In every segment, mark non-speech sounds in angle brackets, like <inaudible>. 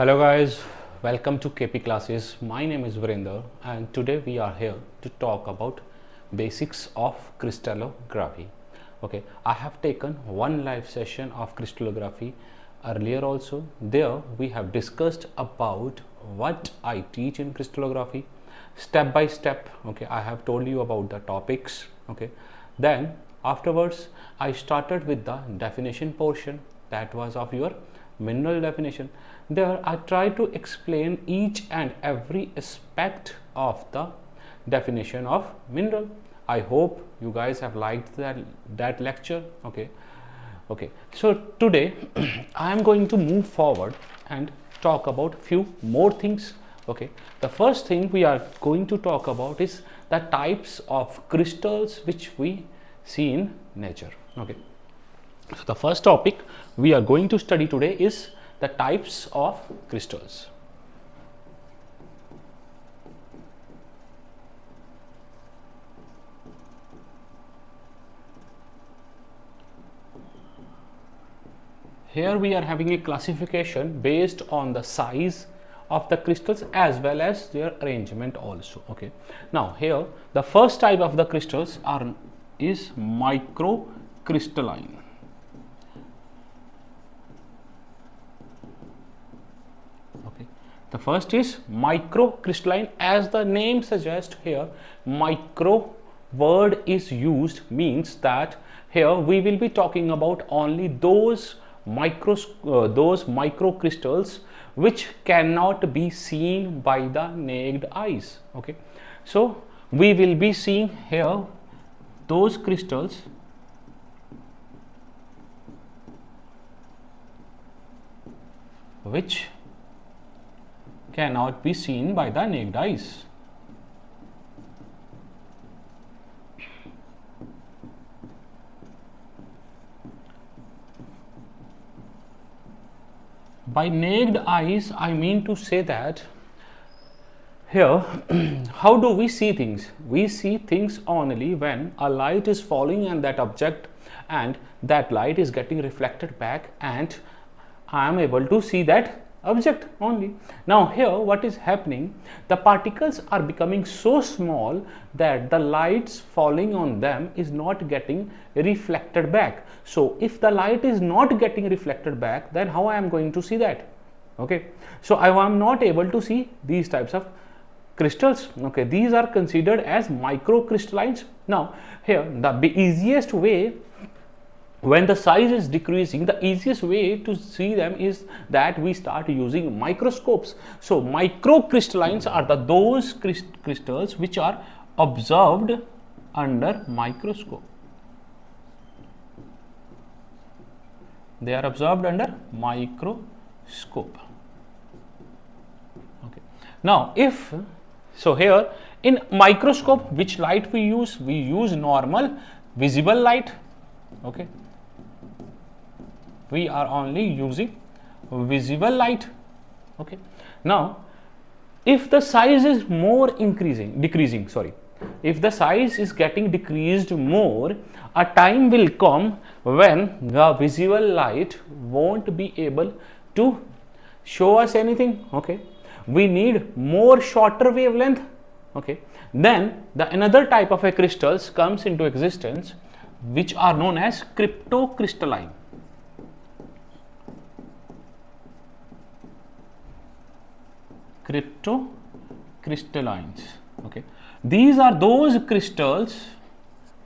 Hello guys, welcome to KP classes. My name is Virender and today we are here to talk about basics of crystallography. Okay, I have taken one live session of crystallography earlier also. There we have discussed about what I teach in crystallography step by step. Okay, I have told you about the topics. Okay, then afterwards I started with the definition portion that was of your mineral definition there I try to explain each and every aspect of the definition of mineral. I hope you guys have liked that that lecture. Okay. Okay. So today <clears throat> I am going to move forward and talk about few more things. Okay. The first thing we are going to talk about is the types of crystals which we see in nature. Okay so the first topic we are going to study today is the types of crystals. Here we are having a classification based on the size of the crystals as well as their arrangement also okay now here the first type of the crystals are is microcrystalline The first is microcrystalline. As the name suggests here micro word is used means that here we will be talking about only those micro uh, those microcrystals which cannot be seen by the naked eyes. Okay. So we will be seeing here those crystals which cannot be seen by the naked eyes. By naked eyes, I mean to say that here, <clears throat> how do we see things? We see things only when a light is falling on that object and that light is getting reflected back and I am able to see that object only. Now here what is happening the particles are becoming so small that the lights falling on them is not getting reflected back. So if the light is not getting reflected back then how I am going to see that okay. So I am not able to see these types of crystals okay these are considered as microcrystallines. Now here the easiest way when the size is decreasing the easiest way to see them is that we start using microscopes. So microcrystallines are the those crystals which are observed under microscope. They are observed under microscope. Okay. Now if so here in microscope which light we use? We use normal visible light. Okay we are only using visible light. Okay. Now if the size is more increasing decreasing sorry if the size is getting decreased more a time will come when the visible light won't be able to show us anything. Okay. We need more shorter wavelength. Okay. Then the another type of a crystals comes into existence which are known as cryptocrystalline cryptocrystallines okay? These are those crystals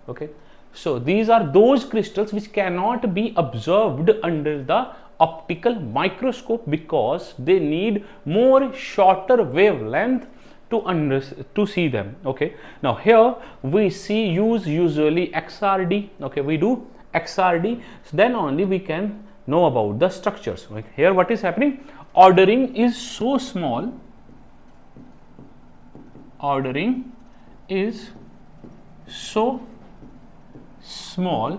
okay? So these are those crystals which cannot be observed under the optical microscope because they need more shorter wavelength to under to see them okay? Now here we see use usually xrd okay? We do xrd so then only we can know about the structures like here what is happening? Ordering is so small ordering is so small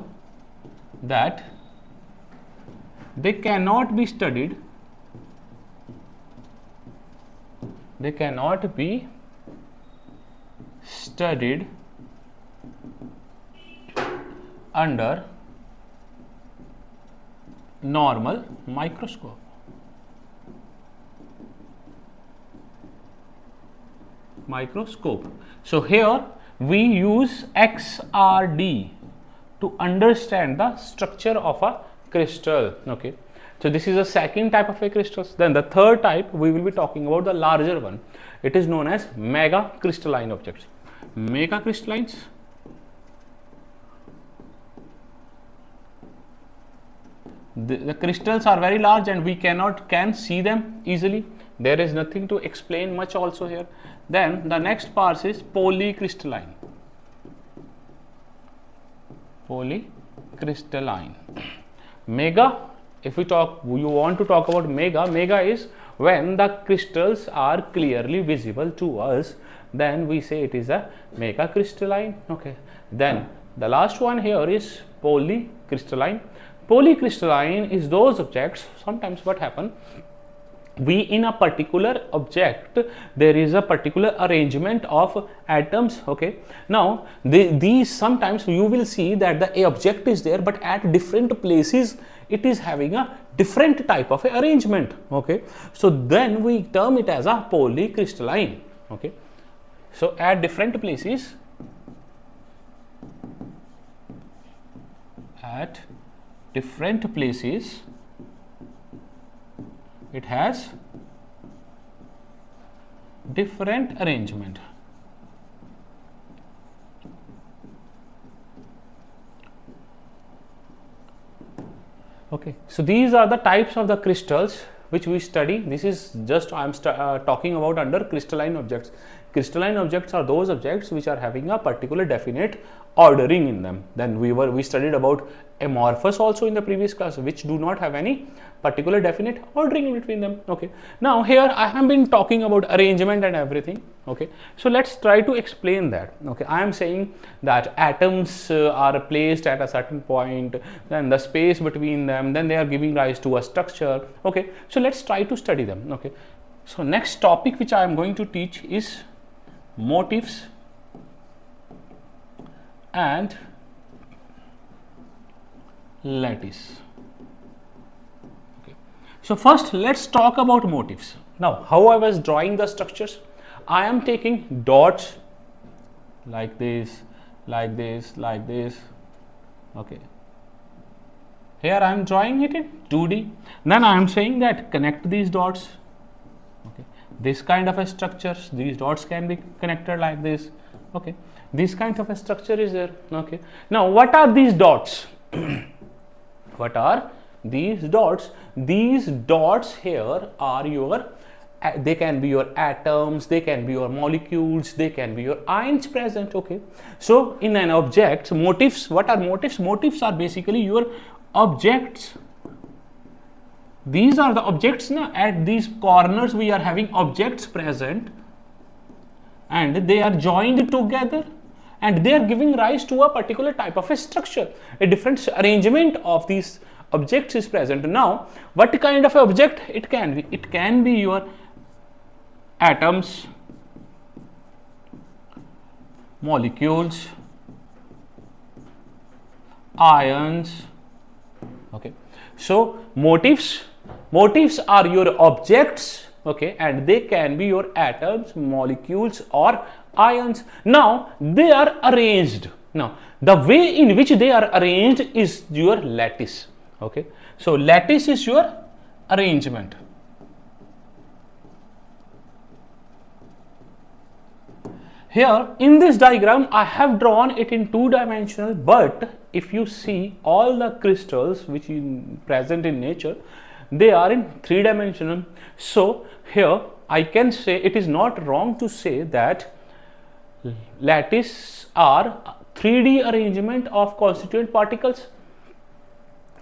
that they cannot be studied they cannot be studied under normal microscope microscope. So here we use XRD to understand the structure of a crystal. Okay. So this is the second type of a crystals. Then the third type we will be talking about the larger one. It is known as mega crystalline objects. Mega crystallines the, the, crystals are very large and we cannot can see them easily there is nothing to explain much also here then the next part is polycrystalline. Polycrystalline. Mega if we talk you want to talk about mega mega is when the crystals are clearly visible to us then we say it is a mega crystalline okay. Then the last one here is polycrystalline. Polycrystalline is those objects sometimes what happen we in a particular object there is a particular arrangement of atoms okay? Now these sometimes you will see that the object is there but at different places it is having a different type of arrangement okay? So then we term it as a polycrystalline okay? So at different places at different places it has different arrangement. Okay so these are the types of the crystals which we study. This is just i am uh, talking about under crystalline objects. Crystalline objects are those objects which are having a particular definite ordering in them. Then we were we studied about amorphous also in the previous class which do not have any particular definite ordering between them. Okay. Now here i have been talking about arrangement and everything. Okay. So let's try to explain that. Okay. I am saying that atoms uh, are placed at a certain point then the space between them then they are giving rise to a structure. Okay. So let's try to study them. Okay. So next topic which i am going to teach is motifs and lattice. Okay. So first let's talk about motifs. Now how I was drawing the structures, I am taking dots like this, like this, like this. Okay. Here I am drawing it in 2D. Then I am saying that connect these dots. Okay. This kind of a structure, these dots can be connected like this. Okay. This kind of a structure is there. Okay. Now what are these dots? <clears throat> what are these dots? These dots here are your they can be your atoms they can be your molecules they can be your ions present okay? So in an object motifs what are motifs? Motifs are basically your objects. These are the objects now at these corners we are having objects present and they are joined together and they are giving rise to a particular type of a structure a different arrangement of these objects is present. Now what kind of object it can be? It can be your atoms molecules ions. Okay. So motifs motifs are your objects okay and they can be your atoms molecules or ions. Now they are arranged. Now the way in which they are arranged is your lattice. Okay. So lattice is your arrangement. Here in this diagram I have drawn it in two dimensional but if you see all the crystals which in present in nature they are in three dimensional. So here I can say it is not wrong to say that lattice are 3D arrangement of constituent particles.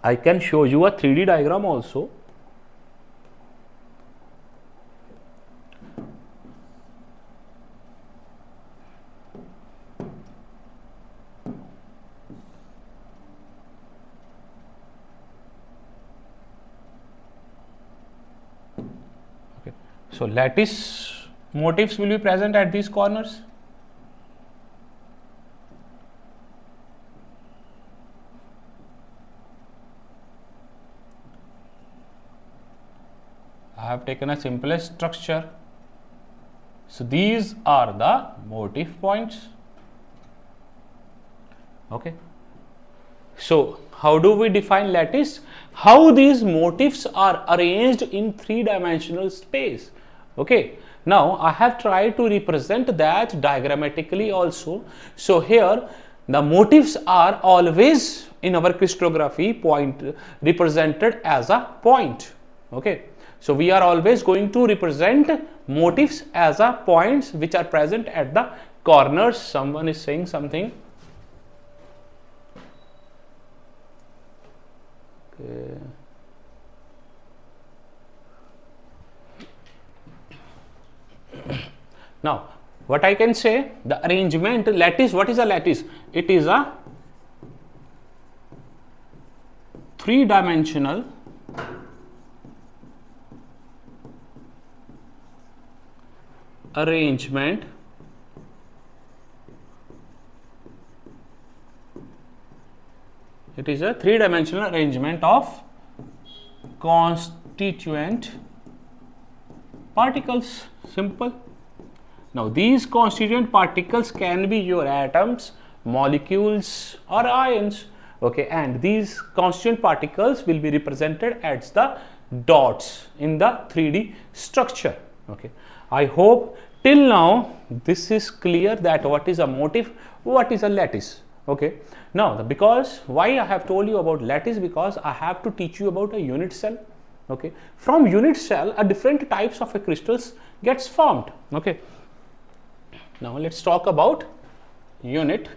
I can show you a 3D diagram also. So lattice motifs will be present at these corners. I have taken a simplest structure. So these are the motif points. Okay. So how do we define lattice? How these motifs are arranged in three dimensional space. Okay. Now i have tried to represent that diagrammatically also. So here the motifs are always in our crystallography point represented as a point. Okay so we are always going to represent motifs as a points which are present at the corners. Someone is saying something. Okay. Now what i can say the arrangement lattice what is a lattice? It is a three dimensional arrangement. It is a three dimensional arrangement of constituent particles. Simple. Now these constituent particles can be your atoms molecules or ions. Okay and these constituent particles will be represented as the dots in the 3d structure. Okay i hope till now this is clear that what is a motif what is a lattice. Okay? Now because why i have told you about lattice? Because i have to teach you about a unit cell. Okay? From unit cell a different types of a crystals gets formed. Okay? Now let's talk about unit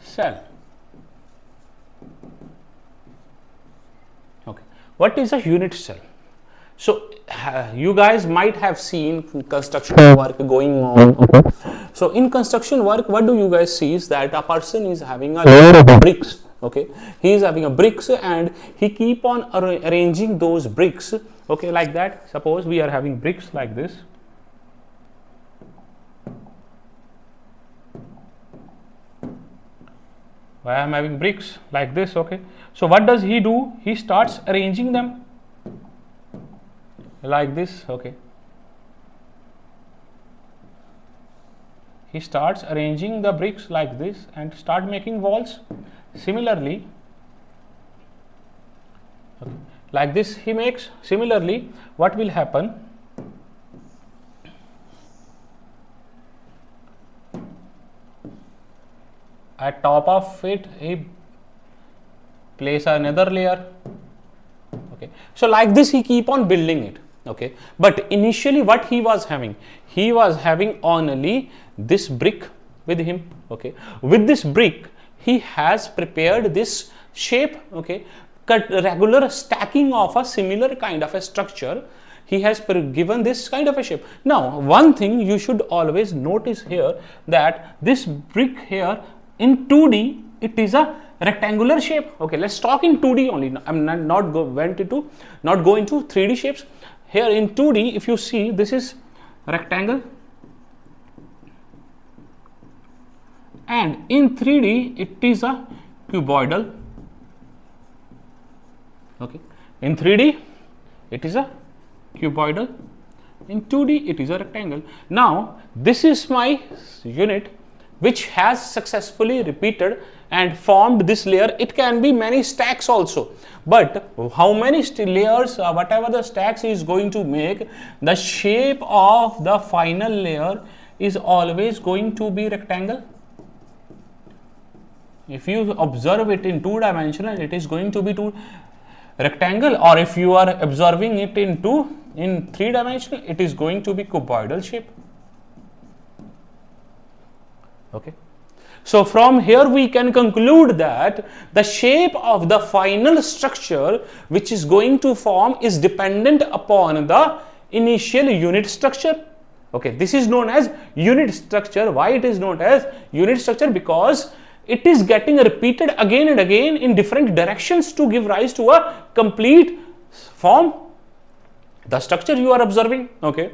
cell. Okay? What is a unit cell so uh, you guys might have seen construction work going on. Okay. So in construction work what do you guys see is that a person is having a of bricks. okay? He is having a bricks and he keep on ar arranging those bricks okay like that. Suppose we are having bricks like this. I am having bricks like this okay? So what does he do? He starts arranging them like this? Okay. He starts arranging the bricks like this and start making walls. Similarly okay. like this he makes. Similarly what will happen? At top of it he place another layer. Okay. So like this he keep on building it okay? But initially what he was having? He was having only this brick with him. Okay? With this brick he has prepared this shape. Okay? Cut regular stacking of a similar kind of a structure. He has given this kind of a shape. Now one thing you should always notice here that this brick here in 2d it is a rectangular shape. Okay? Let's talk in 2d only. I'm not, not go went into not go into 3d shapes here in 2D if you see this is rectangle. And in 3D it is a cuboidal. Okay. In 3D it is a cuboidal. In 2D it is a rectangle. Now this is my unit which has successfully repeated and formed this layer it can be many stacks also. But how many layers uh, whatever the stacks is going to make the shape of the final layer is always going to be rectangle. If you observe it in two dimensional it is going to be two rectangle or if you are observing it in two in three dimensional it is going to be cuboidal shape. Okay so from here we can conclude that the shape of the final structure which is going to form is dependent upon the initial unit structure. Okay, this is known as unit structure. Why it is known as unit structure? Because it is getting repeated again and again in different directions to give rise to a complete form. The structure you are observing. Okay.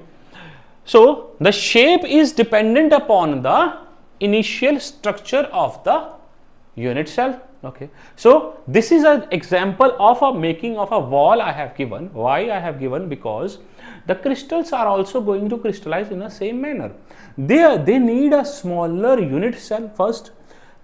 So the shape is dependent upon the initial structure of the unit cell. Okay. So this is an example of a making of a wall i have given. Why i have given? Because the crystals are also going to crystallize in the same manner. They they need a smaller unit cell first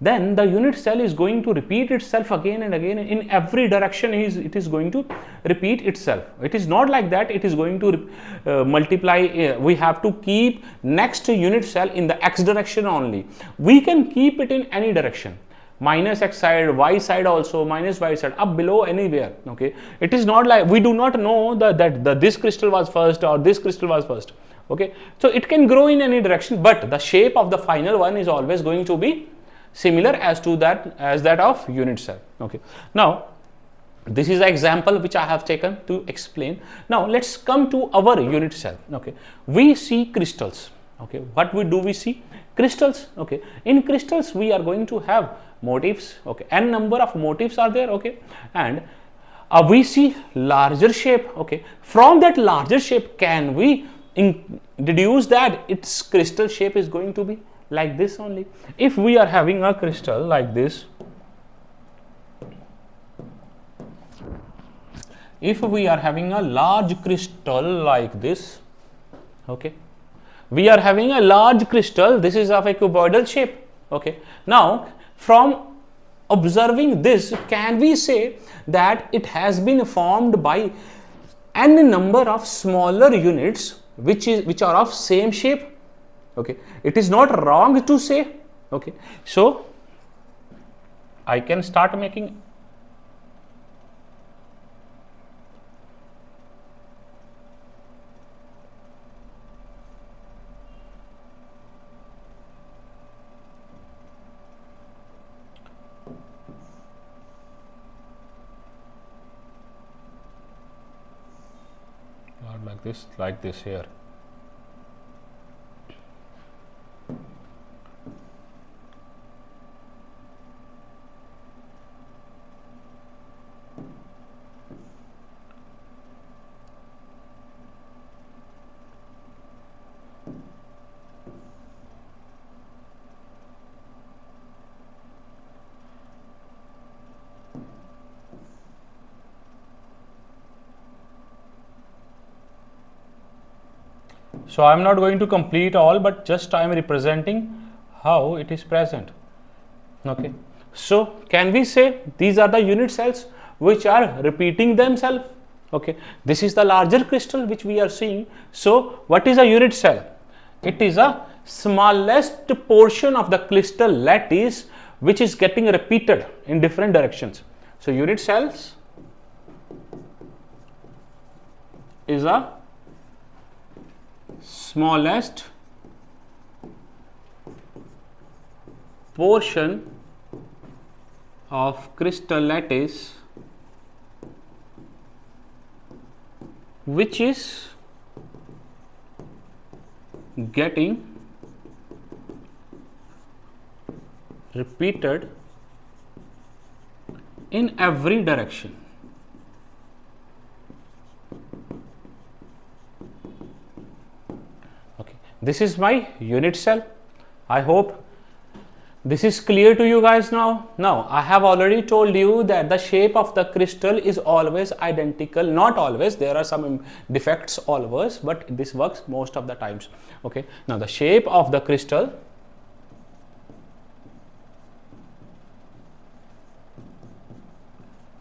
then the unit cell is going to repeat itself again and again in every direction is it is going to repeat itself. It is not like that it is going to uh, multiply uh, we have to keep next unit cell in the x direction only. We can keep it in any direction. Minus x side y side also minus y side up below anywhere okay? It is not like we do not know the, that the, this crystal was first or this crystal was first okay? So it can grow in any direction but the shape of the final one is always going to be similar as to that as that of unit cell. Okay. Now this is an example which i have taken to explain. Now let's come to our unit cell. Okay. We see crystals. Okay. What we do we see crystals. Okay. In crystals we are going to have motifs. Okay. N number of motifs are there. Okay. And uh, we see larger shape. Okay. From that larger shape can we deduce that its crystal shape is going to be like this only. If we are having a crystal like this if we are having a large crystal like this okay we are having a large crystal this is of a cuboidal shape okay. Now from observing this can we say that it has been formed by n number of smaller units which is which are of same shape okay. It is not wrong to say. Okay. So i can start making like this like this here So I am not going to complete all, but just I am representing how it is present. Okay. So can we say these are the unit cells which are repeating themselves? Okay. This is the larger crystal which we are seeing. So what is a unit cell? It is a smallest portion of the crystal lattice which is getting repeated in different directions. So unit cells is a smallest portion of crystal lattice which is getting repeated in every direction this is my unit cell. I hope this is clear to you guys now. Now i have already told you that the shape of the crystal is always identical. Not always. There are some defects always but this works most of the times. Okay. Now the shape of the crystal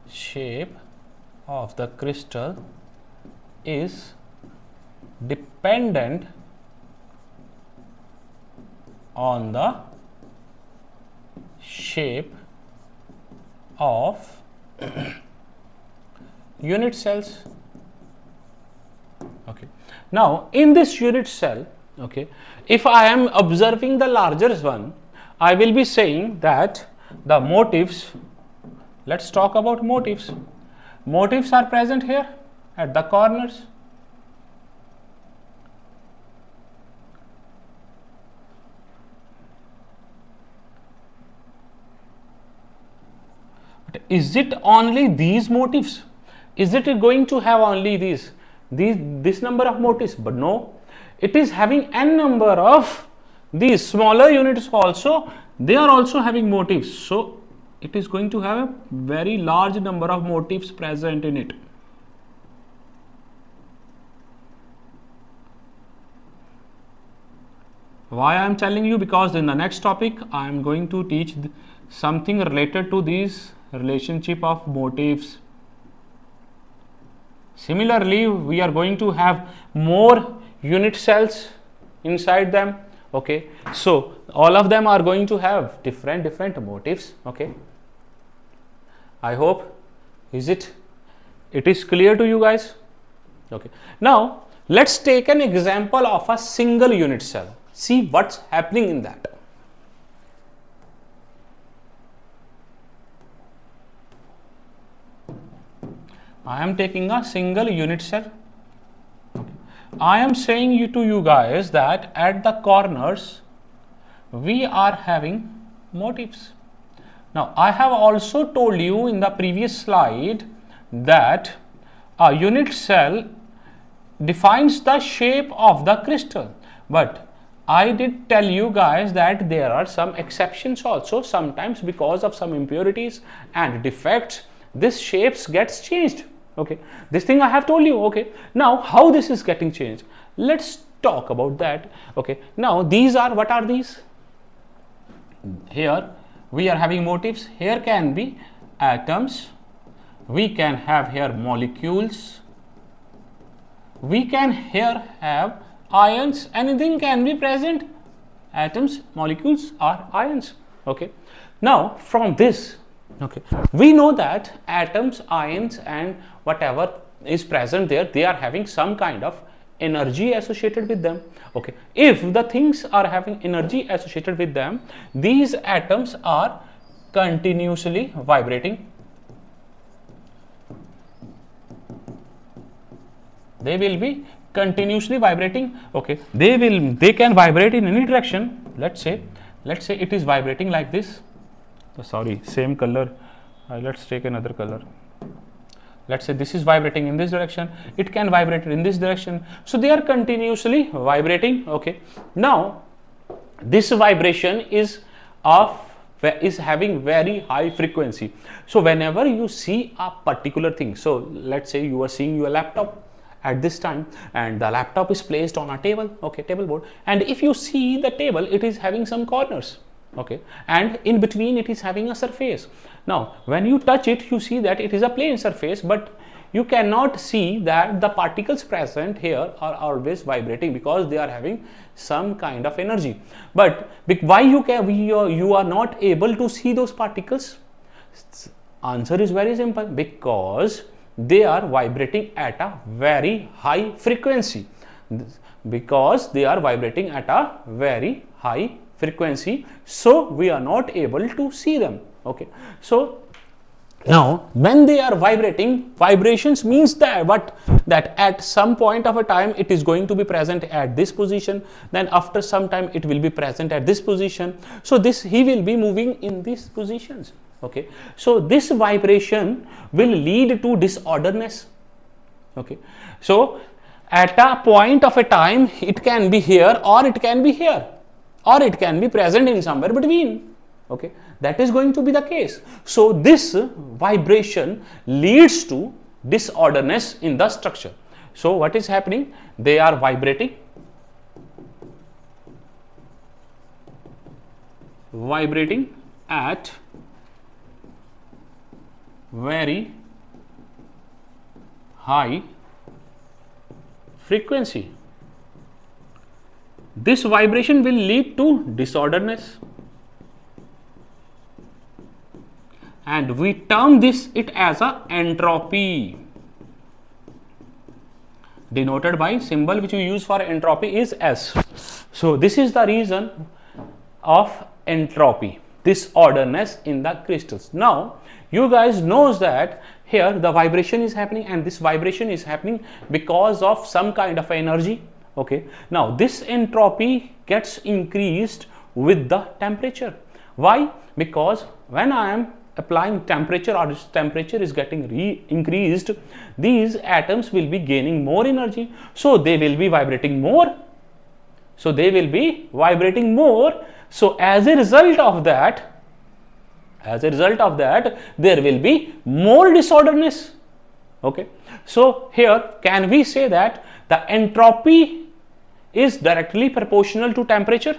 shape of the crystal is dependent on the shape of <coughs> unit cells. Okay. Now in this unit cell okay if i am observing the larger one i will be saying that the motifs let's talk about motifs. Motifs are present here at the corners is it only these motifs? Is it going to have only these these this number of motifs? But no. It is having n number of these smaller units also. They are also having motifs. So it is going to have a very large number of motifs present in it. Why i am telling you? Because in the next topic i am going to teach something related to these relationship of motifs. Similarly we are going to have more unit cells inside them okay? So all of them are going to have different different motifs okay? I hope is it it is clear to you guys? Okay. Now let's take an example of a single unit cell. See what's happening in that I am taking a single unit cell. I am saying you to you guys that at the corners we are having motifs. Now I have also told you in the previous slide that a unit cell defines the shape of the crystal but I did tell you guys that there are some exceptions also sometimes because of some impurities and defects this shapes gets changed okay. This thing i have told you. Okay. Now how this is getting changed? Let's talk about that. Okay. Now these are what are these? Here we are having motifs. Here can be atoms. We can have here molecules. We can here have ions. Anything can be present. Atoms molecules or ions. Okay. Now from this okay we know that atoms ions and whatever is present there they are having some kind of energy associated with them. Okay. If the things are having energy associated with them these atoms are continuously vibrating. They will be continuously vibrating. Okay. They will they can vibrate in any direction. Let's say let's say it is vibrating like this. Oh, sorry same color. Uh, let's take another color let's say this is vibrating in this direction it can vibrate in this direction. So they are continuously vibrating okay. Now this vibration is of is having very high frequency. So whenever you see a particular thing so let's say you are seeing your laptop at this time and the laptop is placed on a table okay table board. And if you see the table it is having some corners okay? And in between it is having a surface. Now when you touch it you see that it is a plane surface but you cannot see that the particles present here are always vibrating because they are having some kind of energy. But why you can uh, you are not able to see those particles? Answer is very simple. Because they are vibrating at a very high frequency. Because they are vibrating at a very high frequency so we are not able to see them. Okay. So now when they are vibrating vibrations means that what that at some point of a time it is going to be present at this position then after some time it will be present at this position. So this he will be moving in these positions. Okay. So this vibration will lead to disorderness. Okay. So at a point of a time it can be here or it can be here or it can be present in somewhere between. Okay? That is going to be the case. So this vibration leads to disorderness in the structure. So what is happening? They are vibrating. Vibrating at very high frequency this vibration will lead to disorderness and we term this it as a entropy denoted by symbol which we use for entropy is S. So this is the reason of entropy disorderness in the crystals. Now you guys knows that here the vibration is happening and this vibration is happening because of some kind of energy okay. Now this entropy gets increased with the temperature. Why? Because when i am applying temperature or temperature is getting re increased these atoms will be gaining more energy. So they will be vibrating more. So they will be vibrating more. So as a result of that as a result of that there will be more disorderness. Okay. So here can we say that the entropy is directly proportional to temperature.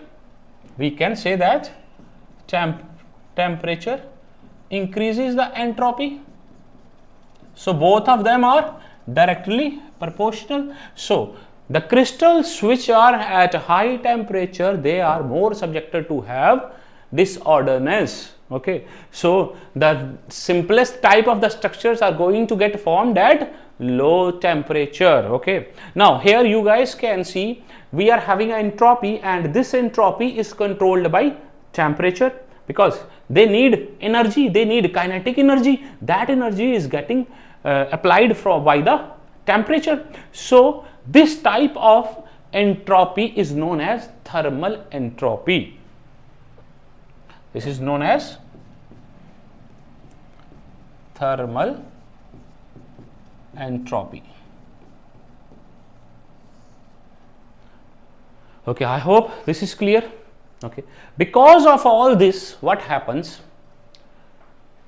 We can say that temp temperature increases the entropy. So both of them are directly proportional. So the crystals which are at high temperature they are more subjected to have disorderness. Okay? So the simplest type of the structures are going to get formed at low temperature. Okay? Now here you guys can see we are having an entropy and this entropy is controlled by temperature because they need energy they need kinetic energy. That energy is getting uh, applied from by the temperature. So this type of entropy is known as thermal entropy. This is known as thermal entropy. Okay, I hope this is clear. Okay, because of all this, what happens?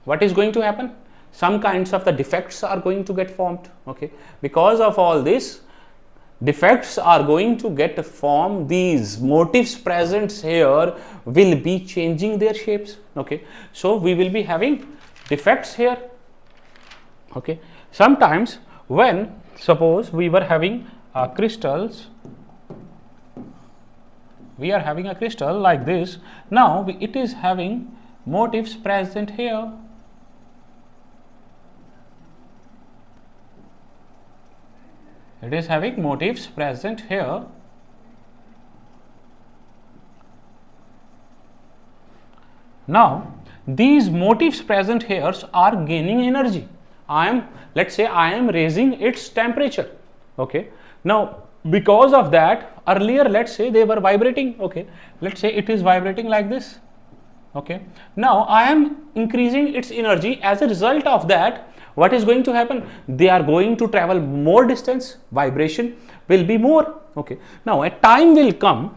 What is going to happen? Some kinds of the defects are going to get formed. Okay, because of all this, defects are going to get formed. These motifs present here will be changing their shapes. Okay, so we will be having defects here okay sometimes when suppose we were having uh, crystals we are having a crystal like this. Now we, it is having motifs present here. It is having motifs present here. Now these motifs present here are gaining energy. I am let's say I am raising its temperature. Okay. Now because of that earlier let's say they were vibrating okay. Let's say it is vibrating like this okay. Now I am increasing its energy. As a result of that what is going to happen? They are going to travel more distance. Vibration will be more okay. Now a time will come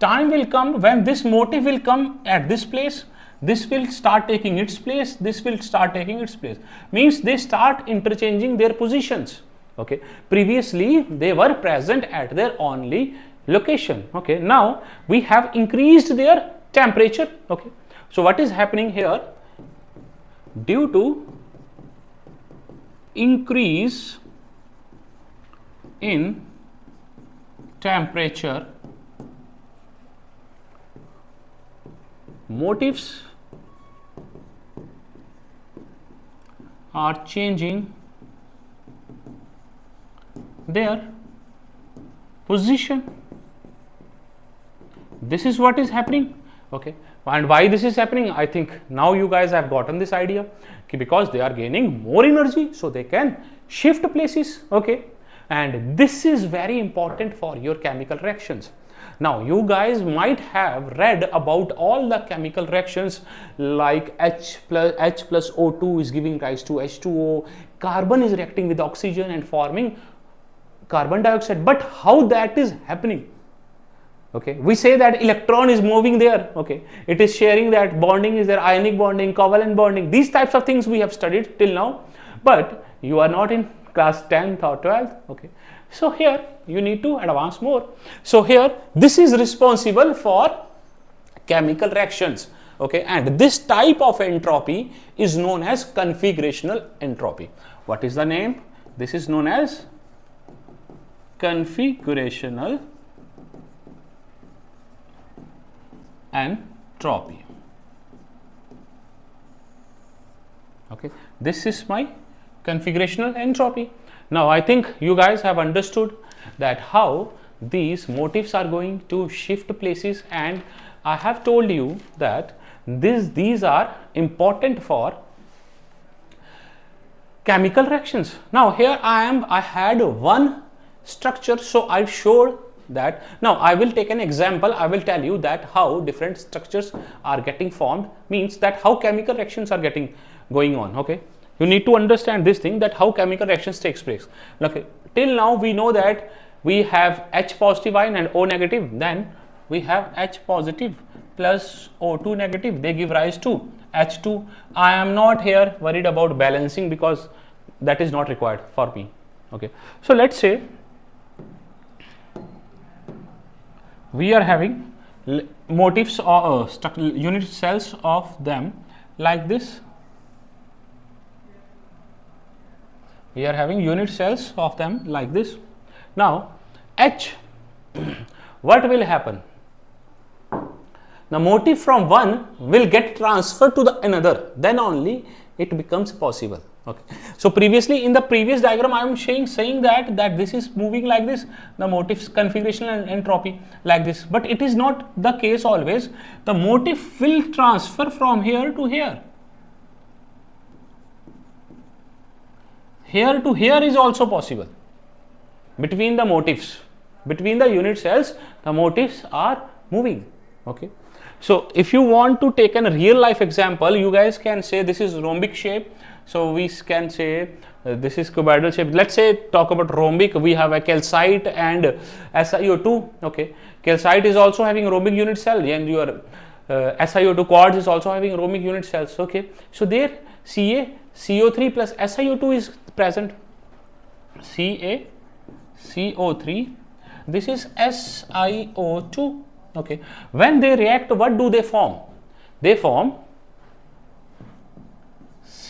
time will come when this motive will come at this place. This will start taking its place. This will start taking its place. Means they start interchanging their positions okay. Previously they were present at their only location. Okay. Now we have increased their temperature. Okay. So what is happening here? Due to increase in temperature motifs are changing their position. This is what is happening. Okay. And why this is happening? I think now you guys have gotten this idea. Because they are gaining more energy so they can shift places. Okay. And this is very important for your chemical reactions. Now you guys might have read about all the chemical reactions like H plus H plus O2 is giving rise to H2O, carbon is reacting with oxygen and forming carbon dioxide. But how that is happening? Okay, we say that electron is moving there. Okay, it is sharing that bonding is there, ionic bonding, covalent bonding. These types of things we have studied till now, but you are not in class 10th or 12th. Okay, so here you need to advance more. So here this is responsible for chemical reactions okay and this type of entropy is known as configurational entropy. What is the name? This is known as configurational entropy. Okay, this is my configurational entropy. Now I think you guys have understood that how these motifs are going to shift places and I have told you that this, these are important for chemical reactions. Now here I am, I had one structure. So I have showed that. Now I will take an example. I will tell you that how different structures are getting formed means that how chemical reactions are getting going on okay? You need to understand this thing that how chemical reactions takes place. Okay till now we know that we have H positive ion and O negative. Then we have H positive plus O2 negative. They give rise to H2 I am not here worried about balancing because that is not required for me okay? So let's say we are having motifs or uh, unit cells of them like this. We are having unit cells of them like this. Now H <clears throat> what will happen? The motif from one will get transferred to the another. Then only it becomes possible okay. So previously in the previous diagram i am saying saying that that this is moving like this the motifs configuration and entropy like this. But it is not the case always. The motif will transfer from here to here. Here to here is also possible. Between the motifs between the unit cells the motifs are moving. Okay. So if you want to take a real life example you guys can say this is rhombic shape so we can say uh, this is cuboidal shape. Let's say talk about rhombic. We have a calcite and SiO2. Okay, calcite is also having rhombic unit cell, and your uh, SiO2 quartz is also having rhombic unit cells. Okay, so there Ca CO3 plus SiO2 is present. Ca CO3. This is SiO2. Okay, when they react, what do they form? They form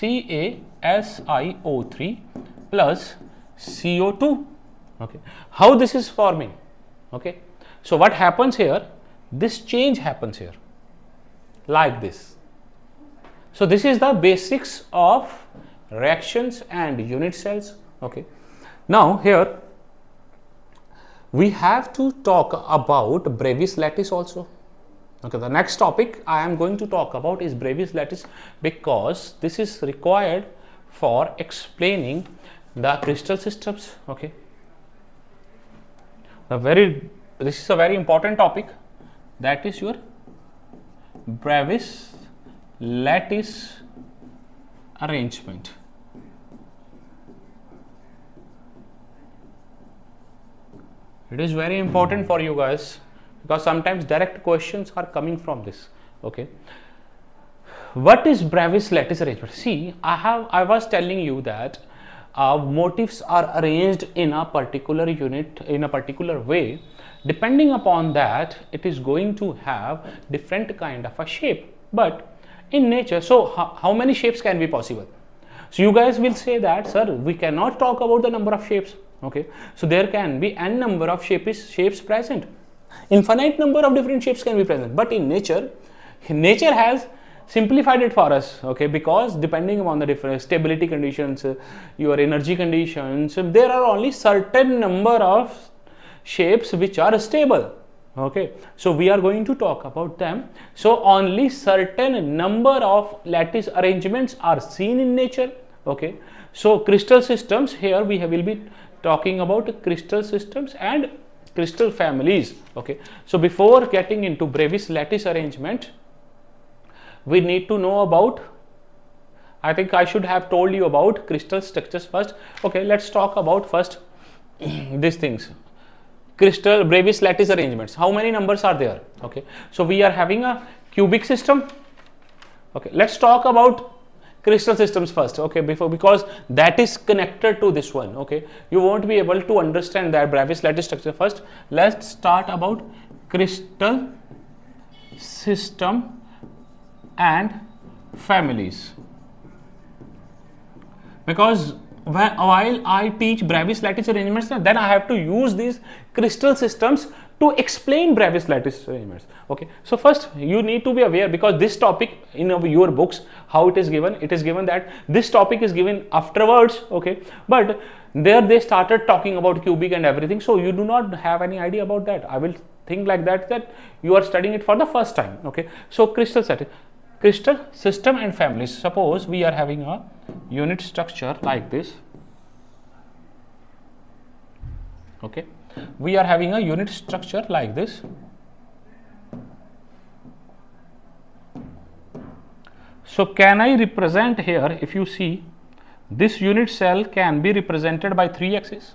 CaSiO3 plus CO2 okay. How this is forming? Okay. So what happens here? This change happens here. Like this. So this is the basics of reactions and unit cells. Okay. Now here we have to talk about Bravais lattice also Okay, the next topic I am going to talk about is Bravais lattice because this is required for explaining the crystal systems. Okay, the very this is a very important topic that is your Bravais lattice arrangement. It is very important for you guys because sometimes direct questions are coming from this okay? What is Bravais lattice arrangement? See I have I was telling you that uh, motifs are arranged in a particular unit in a particular way. Depending upon that it is going to have different kind of a shape. But in nature so how, how many shapes can be possible? So you guys will say that sir we cannot talk about the number of shapes okay? So there can be n number of shapes shapes present infinite number of different shapes can be present but in nature nature has simplified it for us okay? Because depending upon the different stability conditions uh, your energy conditions there are only certain number of shapes which are stable okay? So we are going to talk about them. So only certain number of lattice arrangements are seen in nature okay? So crystal systems here we will be talking about crystal systems and crystal families okay? So before getting into Bravais lattice arrangement we need to know about I think I should have told you about crystal structures first. Okay let's talk about first <clears throat> these things. Crystal Bravais lattice arrangements. How many numbers are there? Okay so we are having a cubic system. Okay let's talk about crystal systems first okay before because that is connected to this one okay. You won't be able to understand that Bravais lattice structure first. Let's start about crystal system and families. Because while I teach Bravais lattice arrangements then I have to use these crystal systems to explain Bravais lattice arrangements. Okay, so first you need to be aware because this topic in your books, how it is given, it is given that this topic is given afterwards. Okay, but there they started talking about cubic and everything, so you do not have any idea about that. I will think like that that you are studying it for the first time. Okay, so crystal set crystal system and families. Suppose we are having a unit structure like this. Okay we are having a unit structure like this. So can i represent here if you see this unit cell can be represented by three axes?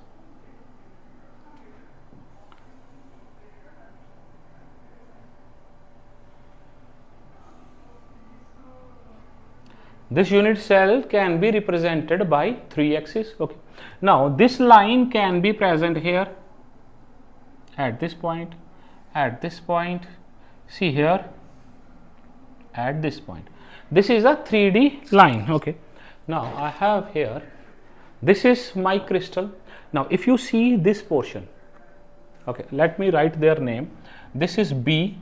This unit cell can be represented by three axes. Okay. Now this line can be present here at this point at this point see here at this point. This is a 3d line okay. Now i have here this is my crystal. Now if you see this portion okay let me write their name. This is b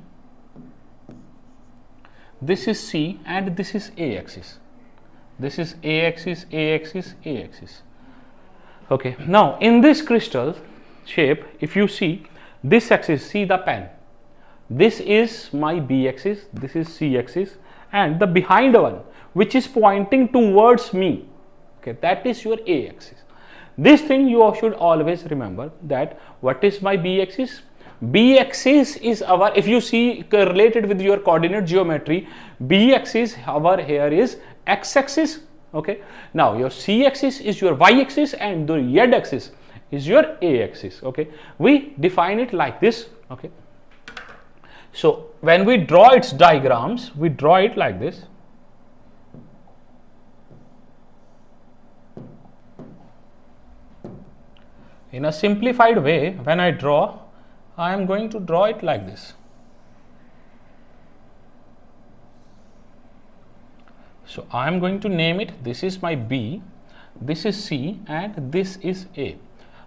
this is c and this is a axis. This is a axis a axis a axis. Okay now in this crystal shape if you see this axis see the pen. This is my b axis this is c axis and the behind one which is pointing towards me. Okay that is your a axis. This thing you should always remember that what is my b axis? B axis is our if you see related with your coordinate geometry b axis our here is x axis. Okay now your c axis is your y axis and the z axis is your a axis okay? We define it like this okay? So when we draw its diagrams we draw it like this. In a simplified way when I draw I am going to draw it like this. So I am going to name it, this is my B, this is C and this is A.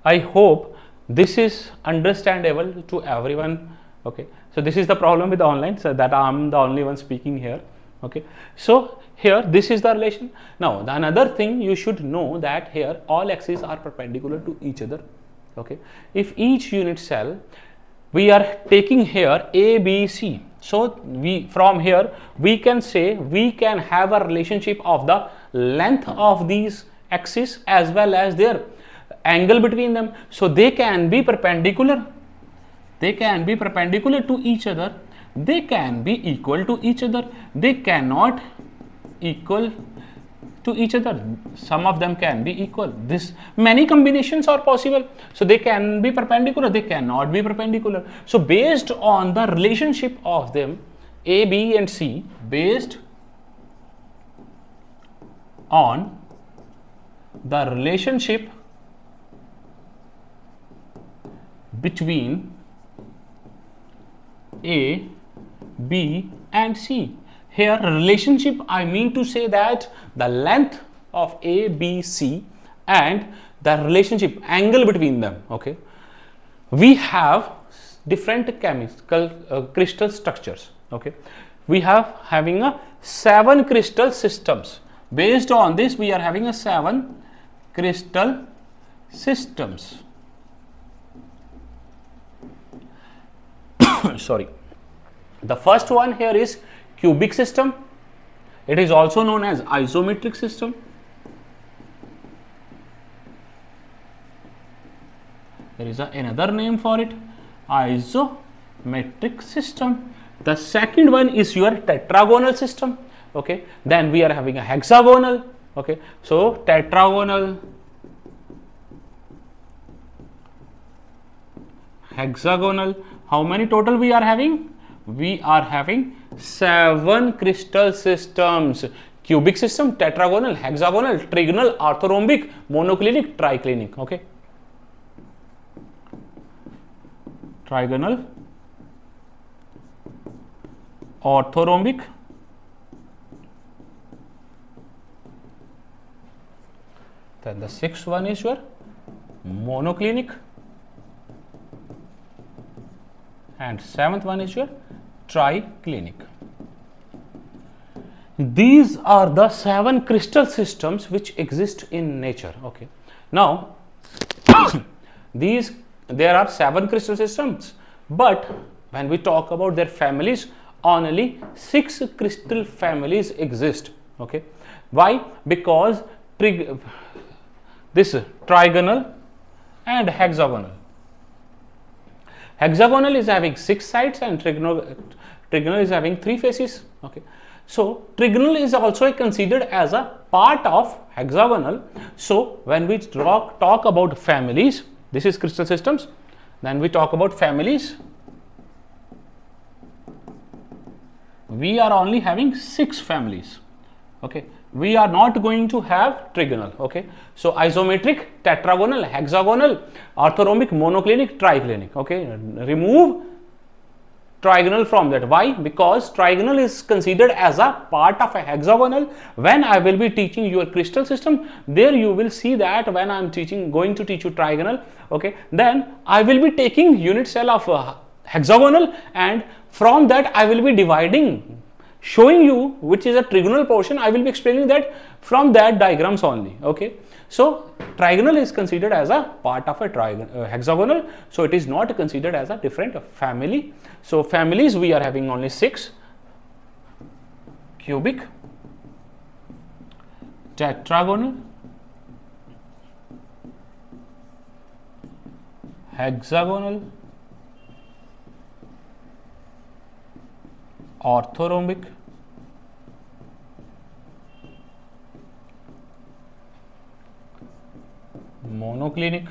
I hope this is understandable to everyone. Okay. So this is the problem with online, so that I am the only one speaking here. Okay. So here this is the relation. Now the another thing you should know that here all axes are perpendicular to each other. Okay. If each unit cell we are taking here A, B, C so we from here we can say we can have a relationship of the length of these axes as well as their angle between them. So they can be perpendicular. They can be perpendicular to each other. They can be equal to each other. They cannot equal to each other some of them can be equal this many combinations are possible so they can be perpendicular they cannot be perpendicular so based on the relationship of them a b and c based on the relationship between a b and c. Here relationship I mean to say that the length of A, B, C and the relationship angle between them okay? We have different chemical uh, crystal structures okay? We have having a seven crystal systems. Based on this we are having a seven crystal systems <coughs> sorry the first one here is cubic system. It is also known as isometric system. There is a, another name for it, isometric system. The second one is your tetragonal system. Okay. Then we are having a hexagonal. Okay. So tetragonal, hexagonal. How many total we are having? We are having seven crystal systems. Cubic system tetragonal hexagonal trigonal orthorhombic monoclinic triclinic. Okay. Trigonal orthorhombic then the sixth one is your monoclinic and seventh one is your triclinic. These are the seven crystal systems which exist in nature. Okay. Now, <coughs> these there are seven crystal systems, but when we talk about their families, only six crystal families exist. Okay. Why? Because this trigonal and hexagonal Hexagonal is having six sides and trigonal, trigonal is having three faces. Okay. So, trigonal is also considered as a part of hexagonal. So, when we talk, talk about families, this is crystal systems, then we talk about families. We are only having six families. okay we are not going to have trigonal okay? So isometric tetragonal hexagonal orthorhombic monoclinic triclinic okay? Remove trigonal from that. Why? Because trigonal is considered as a part of a hexagonal. When i will be teaching your crystal system there you will see that when i am teaching going to teach you trigonal okay? Then i will be taking unit cell of uh, hexagonal and from that i will be dividing showing you which is a trigonal portion i will be explaining that from that diagrams only okay? So trigonal is considered as a part of a uh, hexagonal so it is not considered as a different family. So families we are having only six cubic tetragonal hexagonal orthorhombic monoclinic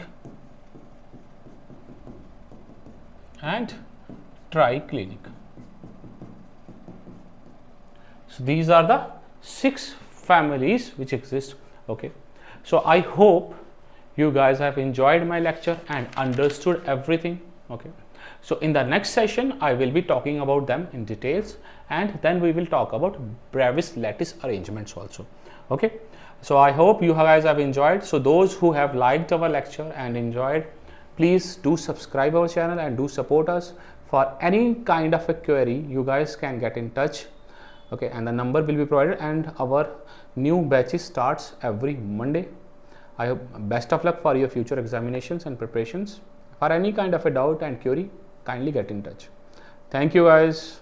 and triclinic. So these are the six families which exist. Okay. So I hope you guys have enjoyed my lecture and understood everything. Okay. So in the next session, I will be talking about them in details and then we will talk about Bravais lattice arrangements also. Okay. So I hope you guys have enjoyed. So those who have liked our lecture and enjoyed, please do subscribe our channel and do support us for any kind of a query you guys can get in touch okay and the number will be provided and our new batches starts every monday i hope best of luck for your future examinations and preparations for any kind of a doubt and query kindly get in touch. Thank you guys